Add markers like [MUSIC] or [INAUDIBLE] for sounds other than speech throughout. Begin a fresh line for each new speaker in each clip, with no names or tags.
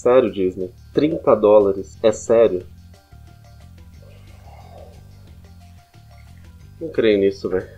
Sério, Disney? 30 dólares? É sério? Não creio nisso, velho.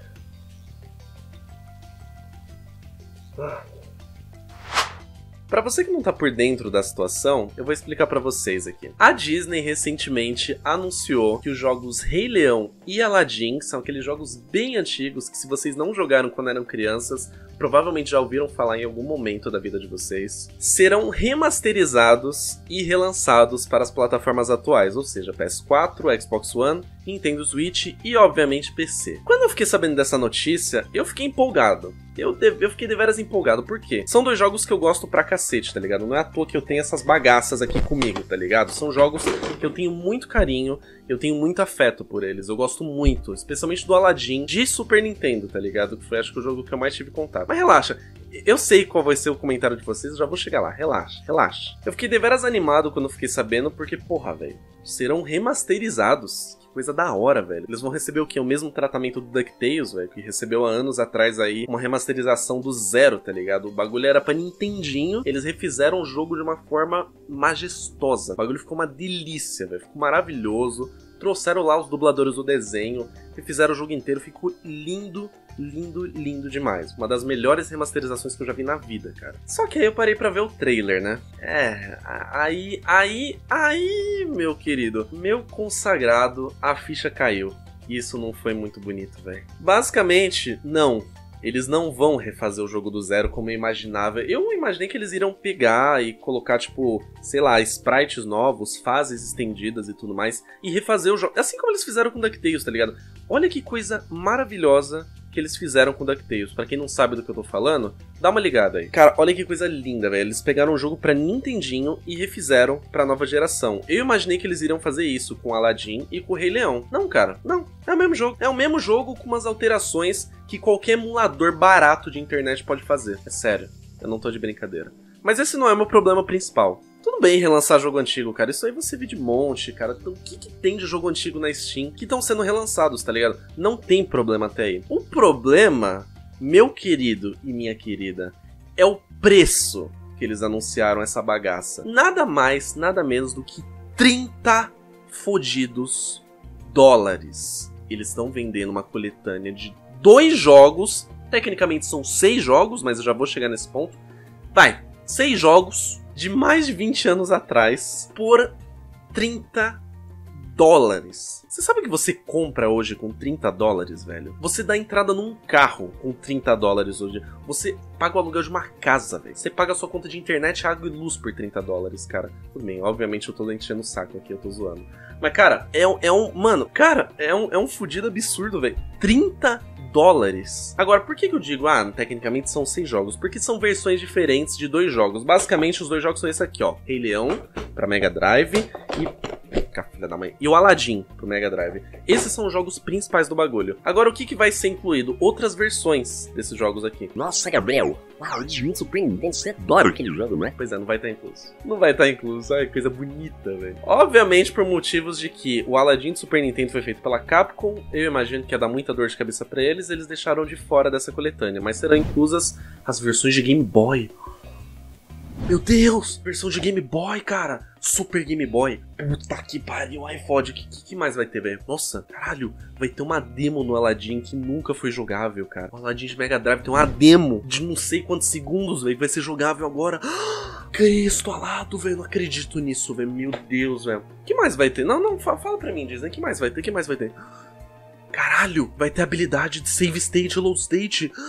Para você que não tá por dentro da situação, eu vou explicar para vocês aqui. A Disney recentemente anunciou que os jogos Rei Leão e Aladdin, que são aqueles jogos bem antigos que se vocês não jogaram quando eram crianças, provavelmente já ouviram falar em algum momento da vida de vocês, serão remasterizados e relançados para as plataformas atuais, ou seja, PS4, Xbox One, Nintendo Switch e, obviamente, PC. Quando eu fiquei sabendo dessa notícia, eu fiquei empolgado. Eu, de, eu fiquei deveras empolgado, por quê? São dois jogos que eu gosto pra cacete, tá ligado? Não é à toa que eu tenho essas bagaças aqui comigo, tá ligado? São jogos que eu tenho muito carinho, eu tenho muito afeto por eles. Eu gosto muito, especialmente do Aladdin de Super Nintendo, tá ligado? Que foi acho que o jogo que eu mais tive contato. Mas relaxa, eu sei qual vai ser o comentário de vocês, eu já vou chegar lá. Relaxa, relaxa. Eu fiquei deveras animado quando fiquei sabendo, porque, porra, velho, serão remasterizados coisa da hora, velho. Eles vão receber o quê? O mesmo tratamento do DuckTales, velho, que recebeu há anos atrás aí uma remasterização do zero, tá ligado? O bagulho era pra Nintendinho, eles refizeram o jogo de uma forma majestosa. O bagulho ficou uma delícia, velho. Ficou maravilhoso trouxeram lá os dubladores do desenho, refizeram o jogo inteiro, ficou lindo, lindo, lindo demais. Uma das melhores remasterizações que eu já vi na vida, cara. Só que aí eu parei para ver o trailer, né? É, aí, aí, aí, meu querido, meu consagrado, a ficha caiu. Isso não foi muito bonito, velho. Basicamente, não eles não vão refazer o jogo do zero como eu imaginava. Eu imaginei que eles iriam pegar e colocar, tipo, sei lá, sprites novos, fases estendidas e tudo mais, e refazer o jogo. Assim como eles fizeram com DuckTales, tá ligado? Olha que coisa maravilhosa que eles fizeram com DuckTales. Para quem não sabe do que eu tô falando, dá uma ligada aí. Cara, olha que coisa linda, velho. Eles pegaram um jogo para Nintendinho e refizeram para nova geração. Eu imaginei que eles iriam fazer isso com Aladdin e com o Rei Leão. Não, cara, não. É o mesmo jogo. É o mesmo jogo com umas alterações que qualquer emulador barato de internet pode fazer. É sério. Eu não tô de brincadeira. Mas esse não é o meu problema principal. Tudo bem relançar jogo antigo, cara. Isso aí você vê de monte, cara. Então, o que, que tem de jogo antigo na Steam que estão sendo relançados, tá ligado? Não tem problema até aí. O problema, meu querido e minha querida, é o preço que eles anunciaram essa bagaça. Nada mais, nada menos do que 30 fodidos dólares. Eles estão vendendo uma coletânea de dois jogos. Tecnicamente são seis jogos, mas eu já vou chegar nesse ponto. Vai, seis jogos de mais de 20 anos atrás por 30 dólares. Você sabe o que você compra hoje com 30 dólares, velho? Você dá entrada num carro com 30 dólares hoje. Você paga o aluguel de uma casa, velho. Você paga a sua conta de internet, água e luz por 30 dólares, cara. Tudo bem, obviamente eu tô enchendo o saco aqui, eu tô zoando. Mas, cara, é, é um. Mano, cara, é um, é um fudido absurdo, velho. 30 dólares. Agora, por que, que eu digo, ah, tecnicamente são seis jogos? Porque são versões diferentes de dois jogos. Basicamente, os dois jogos são esse aqui, ó. Rei Leão para Mega Drive e filha da mãe. E o Aladdin pro Mega Drive. Esses são os jogos principais do bagulho. Agora, o que, que vai ser incluído? Outras versões desses jogos aqui.
Nossa, Gabriel, o Aladdin Super Nintendo, você adora aquele jogo, não é?
Pois é, não vai estar incluso. Não vai estar incluso. Ai, coisa bonita, velho. Obviamente, por motivos de que o Aladdin do Super Nintendo foi feito pela Capcom, eu imagino que ia dar muita dor de cabeça para eles, eles deixaram de fora dessa coletânea. Mas serão inclusas as versões de Game Boy. Meu Deus! Versão de Game Boy, cara! Super Game Boy. Puta que pariu, iPod. O que, que, mais vai ter, velho? Nossa, caralho, vai ter uma demo no Aladdin que nunca foi jogável, cara. O Aladdin de Mega Drive tem uma demo de não sei quantos segundos, velho. Vai ser jogável agora. [GASPS] Cristo alado, velho. Não acredito nisso, velho. Meu Deus, velho. Que mais vai ter? Não, não, fala, fala pra mim, Disney. O que mais vai ter? O que mais vai ter? [GASPS] Caralho, vai ter habilidade de save state, low state. [GASPS]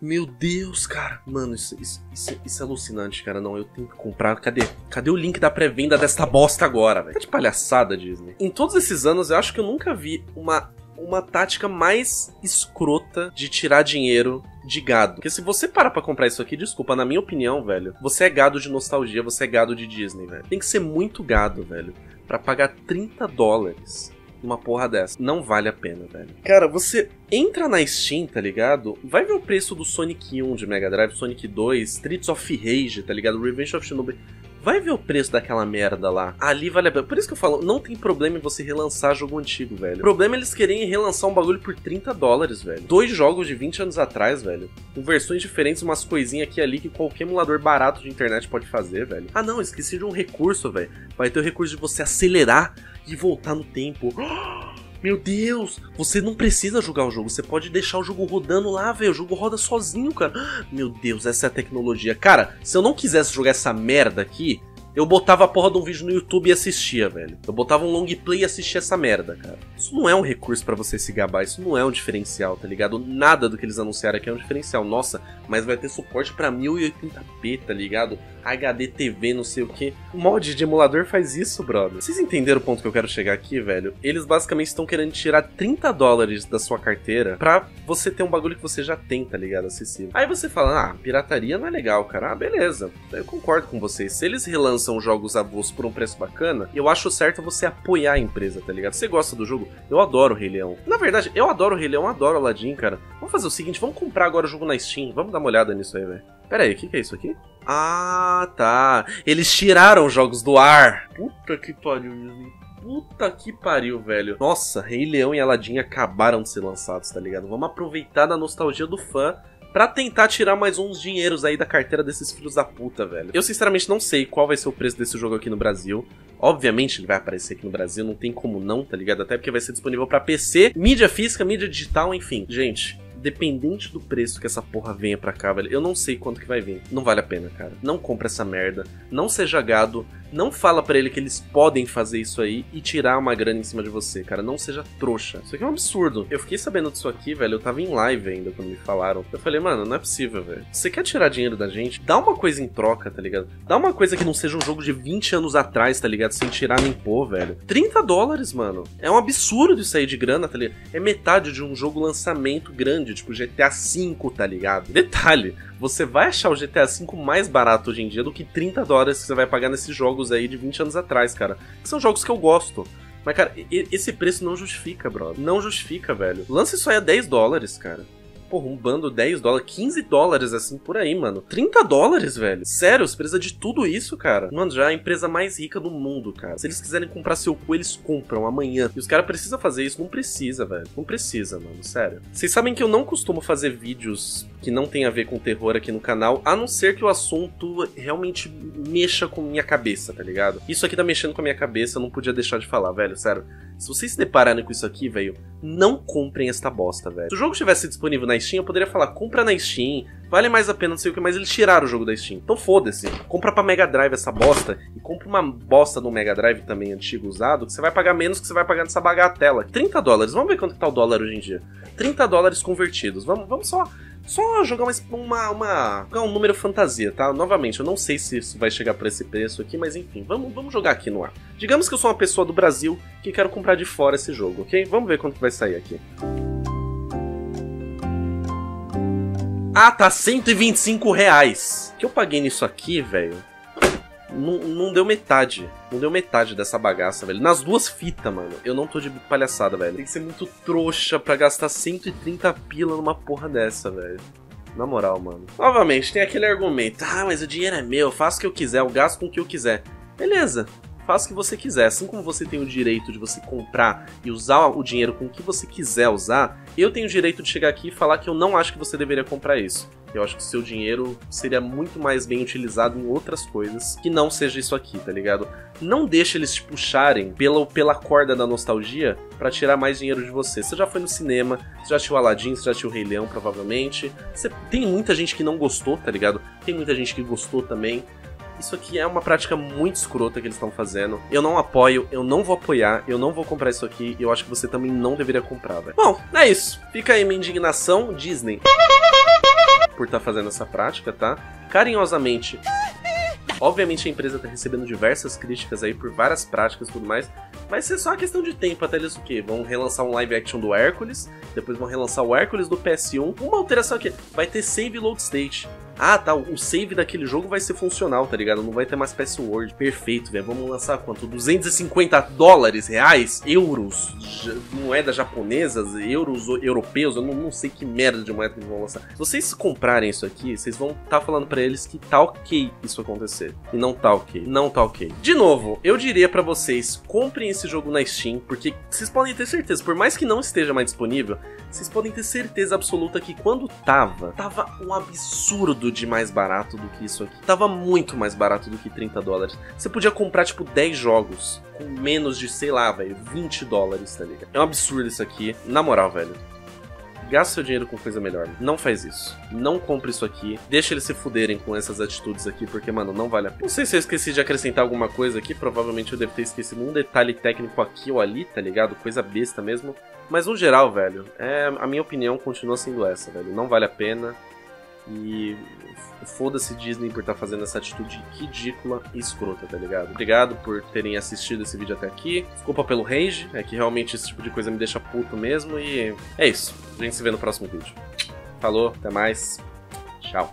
Meu Deus, cara. Mano, isso, isso, isso, isso, é alucinante, cara. Não, eu tenho que comprar. Cadê? Cadê o link da pré-venda desta bosta agora, velho? Tá de palhaçada, Disney. Em todos esses anos, eu acho que eu nunca vi uma, uma tática mais escrota de tirar dinheiro de gado. Porque se você parar pra comprar isso aqui, desculpa, na minha opinião, velho, você é gado de nostalgia, você é gado de Disney, velho. Tem que ser muito gado, velho, para pagar 30 dólares uma porra dessa. Não vale a pena, velho. Cara, você entra na Steam, tá ligado? Vai ver o preço do Sonic 1 de Mega Drive, Sonic 2, Streets of Rage, tá ligado? Revenge of Shinobi. Vai ver o preço daquela merda lá. Ali vale a pena. Por isso que eu falo, não tem problema em você relançar jogo antigo, velho. O problema é eles querem relançar um bagulho por 30 dólares, velho. Dois jogos de 20 anos atrás, velho. Com versões diferentes, umas coisinhas aqui e ali que qualquer emulador barato de internet pode fazer, velho. Ah não, esqueci de um recurso, velho. Vai ter o recurso de você acelerar e voltar no tempo. [GASPS] Meu Deus, você não precisa jogar o jogo, você pode deixar o jogo rodando lá, velho. O jogo roda sozinho, cara. Meu Deus, essa é a tecnologia. Cara, se eu não quisesse jogar essa merda aqui, eu botava a porra de um vídeo no YouTube e assistia, velho. Eu botava um long play e assistia essa merda, cara. Isso não é um recurso para você se gabar, isso não é um diferencial, tá ligado? Nada do que eles anunciaram aqui é um diferencial. Nossa, mas vai ter suporte para 1080p, tá ligado? HD TV, não sei o que. Mod de emulador faz isso, brother. Vocês entenderam o ponto que eu quero chegar aqui, velho? Eles basicamente estão querendo tirar 30 dólares da sua carteira pra você ter um bagulho que você já tem, tá ligado? Acessível. Aí você fala, ah, pirataria não é legal, cara. Ah, beleza. Eu concordo com vocês. Se eles relançam jogos avulsos por um preço bacana, eu acho certo você apoiar a empresa, tá ligado? Você gosta do jogo? Eu adoro o Rei Leão. Na verdade, eu adoro o Rei Leão, adoro Aladdin, cara. Vamos fazer o seguinte, vamos comprar agora o jogo na Steam. Vamos dar uma olhada nisso aí, velho. Pera aí, o que, que é isso aqui? Ah, tá. Eles tiraram os jogos do ar. Puta que pariu, Disney. Puta que pariu, velho. Nossa, Rei Leão e Aladdin acabaram de ser lançados, tá ligado? Vamos aproveitar da nostalgia do fã pra tentar tirar mais uns dinheiros aí da carteira desses filhos da puta, velho. Eu sinceramente não sei qual vai ser o preço desse jogo aqui no Brasil. Obviamente ele vai aparecer aqui no Brasil, não tem como não, tá ligado? Até porque vai ser disponível para PC, mídia física, mídia digital, enfim. Gente, dependente do preço que essa porra venha pra cá, velho, eu não sei quanto que vai vir. Não vale a pena, cara. Não compra essa merda. Não seja gado. Não fala para ele que eles podem fazer isso aí e tirar uma grana em cima de você, cara. Não seja trouxa. Isso aqui é um absurdo. Eu fiquei sabendo disso aqui, velho. Eu tava em live ainda quando me falaram. Eu falei, mano, não é possível, velho. Você quer tirar dinheiro da gente? Dá uma coisa em troca, tá ligado? Dá uma coisa que não seja um jogo de 20 anos atrás, tá ligado? Sem tirar nem pôr, velho. 30 dólares, mano. É um absurdo isso aí de grana, tá ligado? É metade de um jogo lançamento grande, tipo GTA V, tá ligado? Detalhe, você vai achar o GTA V mais barato hoje em dia do que 30 dólares que você vai pagar nesses jogos aí de 20 anos atrás, cara. Que são jogos que eu gosto. Mas, cara, esse preço não justifica, brother. Não justifica, velho. Lance aí a 10 dólares, cara porra, um bando 10 dólares, 15 dólares, assim, por aí, mano. 30 dólares, velho. Sério, você precisa de tudo isso, cara. Mano, já é a empresa mais rica do mundo, cara. Se eles quiserem comprar seu cu, eles compram amanhã. E os caras precisam fazer isso? Não precisa, velho. Não precisa, mano. Sério. Vocês sabem que eu não costumo fazer vídeos que não tem a ver com terror aqui no canal, a não ser que o assunto realmente mexa com minha cabeça, tá ligado? Isso aqui tá mexendo com a minha cabeça, eu não podia deixar de falar, velho, sério. Se vocês se depararem com isso aqui, velho, não comprem esta bosta, velho. Se o jogo estivesse disponível na Steam, eu poderia falar, compra na Steam, vale mais a pena, não sei o que, mas eles tiraram o jogo da Steam. Então foda-se. Compra pra Mega Drive essa bosta e compra uma bosta no Mega Drive também antigo usado, que você vai pagar menos que você vai pagar nessa bagatela. 30 dólares, vamos ver quanto tá o dólar hoje em dia. 30 dólares convertidos. Vamos, vamos só só jogar uma, uma, uma, um número fantasia, tá? Novamente, eu não sei se isso vai chegar por esse preço aqui, mas enfim, vamos, vamos jogar aqui no ar. Digamos que eu sou uma pessoa do Brasil que quero comprar de fora esse jogo, ok? Vamos ver quanto vai sair aqui. Ah, tá 125 reais. O que eu paguei nisso aqui, velho? Não, não deu metade. Não deu metade dessa bagaça, velho. Nas duas fitas, mano. Eu não tô de palhaçada, velho. Tem que ser muito trouxa pra gastar 130 pila numa porra dessa, velho. Na moral, mano. Novamente, tem aquele argumento. Ah, mas o dinheiro é meu, eu faço o que eu quiser, eu gasto com o que eu quiser. Beleza, faça o que você quiser. Assim como você tem o direito de você comprar e usar o dinheiro com o que você quiser usar, eu tenho o direito de chegar aqui e falar que eu não acho que você deveria comprar isso. Eu acho que o seu dinheiro seria muito mais bem utilizado em outras coisas que não seja isso aqui, tá ligado? Não deixe eles te puxarem pela, pela corda da nostalgia para tirar mais dinheiro de você. Você já foi no cinema, você já assistiu Aladdin, você já assistiu o Rei Leão, provavelmente. Você, tem muita gente que não gostou, tá ligado? Tem muita gente que gostou também. Isso aqui é uma prática muito escrota que eles estão fazendo. Eu não apoio, eu não vou apoiar, eu não vou comprar isso aqui e eu acho que você também não deveria comprar, velho. Bom, é isso. Fica aí minha indignação, Disney. Por estar tá fazendo essa prática, tá? Carinhosamente. Obviamente a empresa tá recebendo diversas críticas aí por várias práticas e tudo mais, vai ser só questão de tempo até eles o quê? Vão relançar um live action do Hércules, depois vão relançar o Hércules do PS1. Uma alteração aqui, vai ter save load state. Ah, tá, o save daquele jogo vai ser funcional, tá ligado? Não vai ter mais password. Perfeito, velho. Vamos lançar quanto? 250 dólares, reais, euros, moedas japonesas, euros europeus, eu não, não, sei que merda de moeda que eles vão lançar. Se vocês comprarem isso aqui, vocês vão estar tá falando para eles que tá ok isso acontecer. E não tá ok. Não tá ok. De novo, eu diria para vocês, comprem jogo na Steam, porque vocês podem ter certeza, por mais que não esteja mais disponível, vocês podem ter certeza absoluta que quando tava, tava um absurdo de mais barato do que isso aqui. Tava muito mais barato do que 30 dólares. Você podia comprar, tipo, 10 jogos com menos de, sei lá, velho, 20 dólares, tá ligado? É um absurdo isso aqui. Na moral, velho. Gasta seu dinheiro com coisa melhor. Não faz isso. Não compre isso aqui. Deixa eles se fuderem com essas atitudes aqui, porque, mano, não vale a pena. Não sei se eu esqueci de acrescentar alguma coisa aqui. Provavelmente eu devo ter esquecido um detalhe técnico aqui ou ali, tá ligado? Coisa besta mesmo. Mas no geral, velho, é, a minha opinião continua sendo essa, velho. Não vale a pena. E foda-se Disney por estar tá fazendo essa atitude ridícula e escrota, tá ligado? Obrigado por terem assistido esse vídeo até aqui. Desculpa pelo rage, é que realmente esse tipo de coisa me deixa puto mesmo. E é isso. A gente se vê no próximo vídeo. Falou, até mais. Tchau.